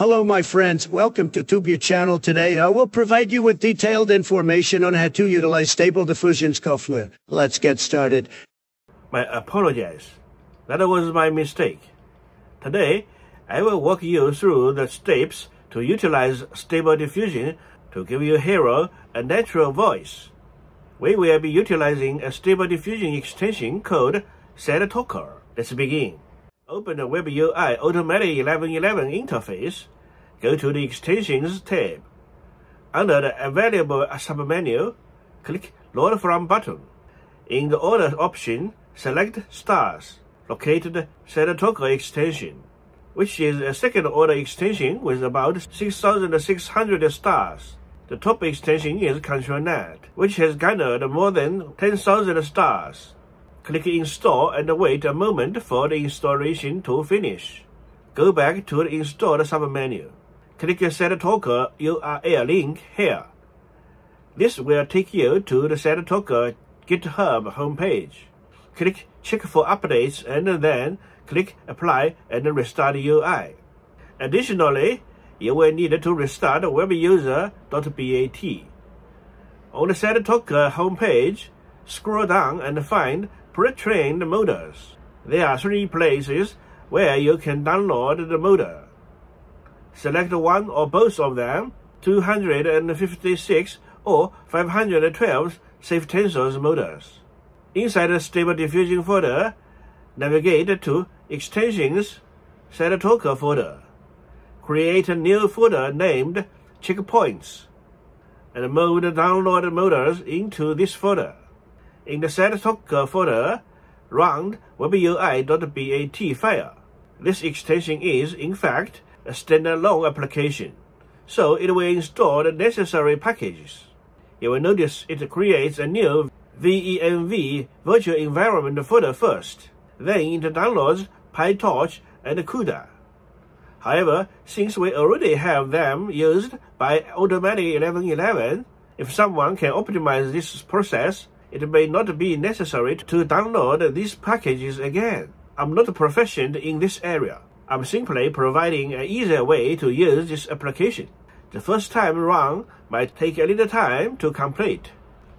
Hello, my friends. Welcome to Tubia channel. Today, uh, I will provide you with detailed information on how to utilize Stable Diffusion software. Let's get started. My apologies. That was my mistake. Today, I will walk you through the steps to utilize Stable Diffusion to give your hero a natural voice. We will be utilizing a Stable Diffusion extension called SadTalker. Let's begin. Open the Web UI Automatic 1111 interface. Go to the Extensions tab. Under the Available submenu, click Load From button. In the Order option, select Stars. Locate the SadTalker extension, which is a second-order extension with about 6,600 stars. The top extension is ControlNet, which has garnered more than 10,000 stars. Click Install and wait a moment for the installation to finish. Go back to the Installed submenu. Click set SadTalker URL link here. This will take you to the SadTalker GitHub homepage. Click Check for updates and then click Apply and restart UI. Additionally, you will need to restart the webui-user.bat. On the SadTalker homepage, scroll down and find pre-trained models. There are three places where you can download the model. Select one or both of them, 256 or 512 Safe Tensors models. Inside the Stable Diffusion folder, navigate to Extensions SadTalker folder. Create a new folder named Checkpoints and move the download models into this folder. In the SadTalker folder, run webui.bat file. This extension is, in fact, a standalone application, so it will install the necessary packages. You will notice it creates a new VENV virtual environment folder first, then it downloads PyTorch and CUDA. However, since we already have them used by Automatic 1111, if someone can optimize this process, it may not be necessary to download these packages again. I'm not proficient in this area. I'm simply providing an easier way to use this application. The first time run might take a little time to complete.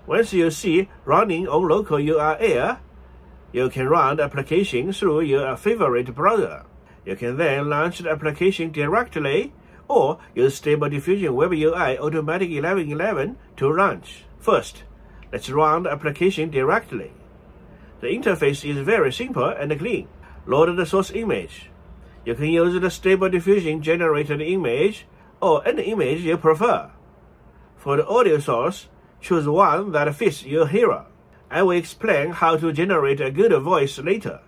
Once you see running on local URL, you can run the application through your favorite browser. You can then launch the application directly or use Stable Diffusion Web UI Automatic 1111 to launch. First, let's run the application directly. The interface is very simple and clean. Load the source image. You can use the Stable Diffusion generated image or any image you prefer. For the audio source, choose one that fits your hero. I will explain how to generate a good voice later.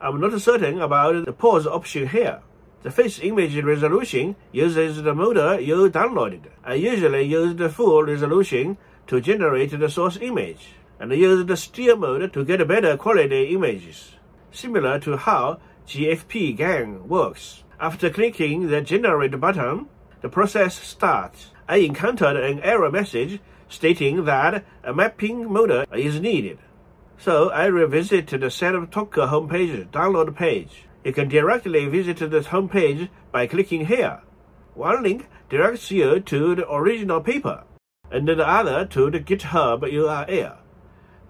I'm not certain about the pause option here. The face image resolution uses the model you downloaded. I usually use the full resolution to generate the source image, and use the steer mode to get better quality images, similar to how GFP GAN works. After clicking the Generate button, the process starts. I encountered an error message stating that a mapping model is needed. So I revisited the SadTalker homepage download page. You can directly visit the homepage by clicking here. One link directs you to the original paper and the other to the GitHub URL.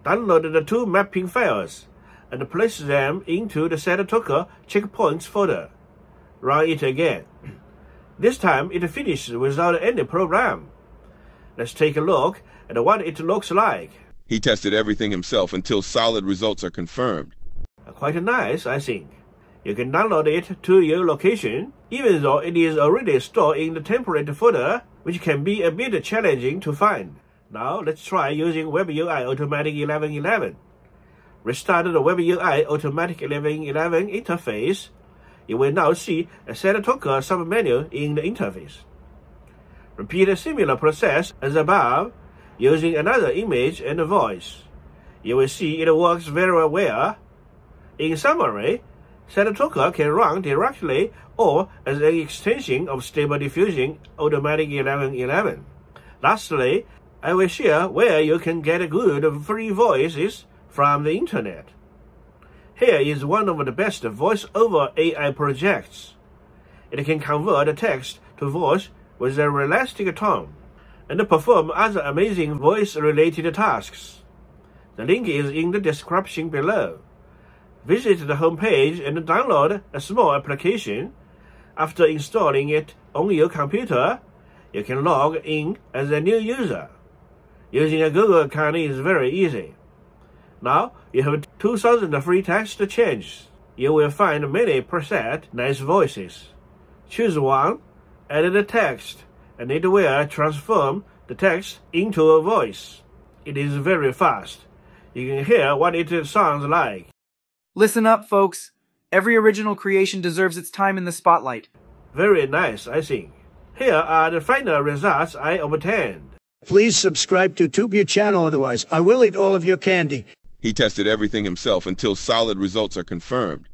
Download the two mapping files and place them into the SadTalker checkpoints folder. Run it again. This time it finishes without any program. Let's take a look at what it looks like. He tested everything himself until solid results are confirmed. Uh, quite nice, I think. You can download it to your location, even though it is already stored in the temporary folder, which can be a bit challenging to find. Now let's try using WebUI Automatic 1111. Restart the WebUI Automatic 1111 interface. You will now see a SadTalker submenu in the interface. Repeat a similar process as above, using another image and voice. You will see it works very well. In summary, SadTalker can run directly or as an extension of Stable Diffusion Automatic 1111. Lastly, I will share where you can get a good free voices from the internet. Here is one of the best voice-over AI projects. it can convert text to voice with a realistic tone and perform other amazing voice-related tasks. The link is in the description below. Visit the homepage and download a small application. After installing it on your computer, you can log in as a new user. Using a Google account is very easy. Now you have 2000 free text changes. You will find many preset nice voices. Choose one, add the text, and it will transform the text into a voice. It is very fast. You can hear what it sounds like. Listen up, folks. Every original creation deserves its time in the spotlight. Very nice, I think. Here are the final results I obtained. Please subscribe to TubeU channel, otherwise I will eat all of your candy. He tested everything himself until solid results are confirmed.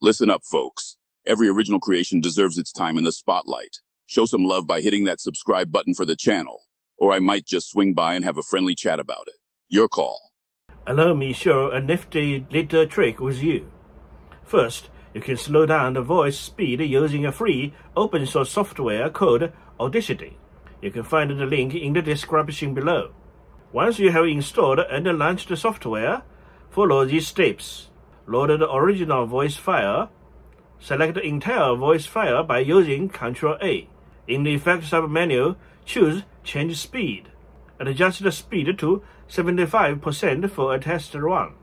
Listen up, folks. Every original creation deserves its time in the spotlight. Show some love by hitting that subscribe button for the channel, or I might just swing by and have a friendly chat about it. Your call. Allow me show a nifty little trick with you. First, you can slow down the voice speed using a free open source software called Audacity. You can find the link in the description below. Once you have installed and launched the software, follow these steps. Load the original voice file. Select the entire voice file by using Ctrl A. In the Effects submenu, choose Change Speed. Adjust the speed to 75% for a test run.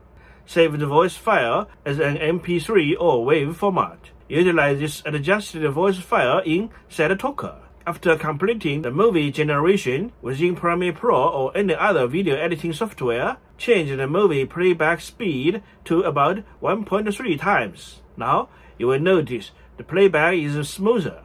Save the voice file as an MP3 or WAV format. Utilize this adjusted voice file in SadTalker. After completing the movie generation within Premiere Pro or any other video editing software, change the movie playback speed to about 1.3 times. Now, you will notice the playback is smoother.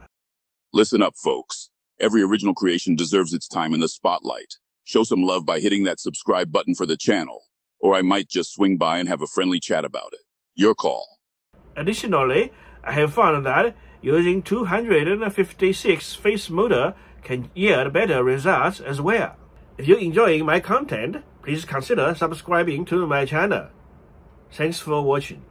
Listen up, folks. Every original creation deserves its time in the spotlight. Show some love by hitting that subscribe button for the channel, or I might just swing by and have a friendly chat about it. Your call. Additionally, I have found that using 256 face motor can yield better results as well. If you're enjoying my content, please consider subscribing to my channel. Thanks for watching.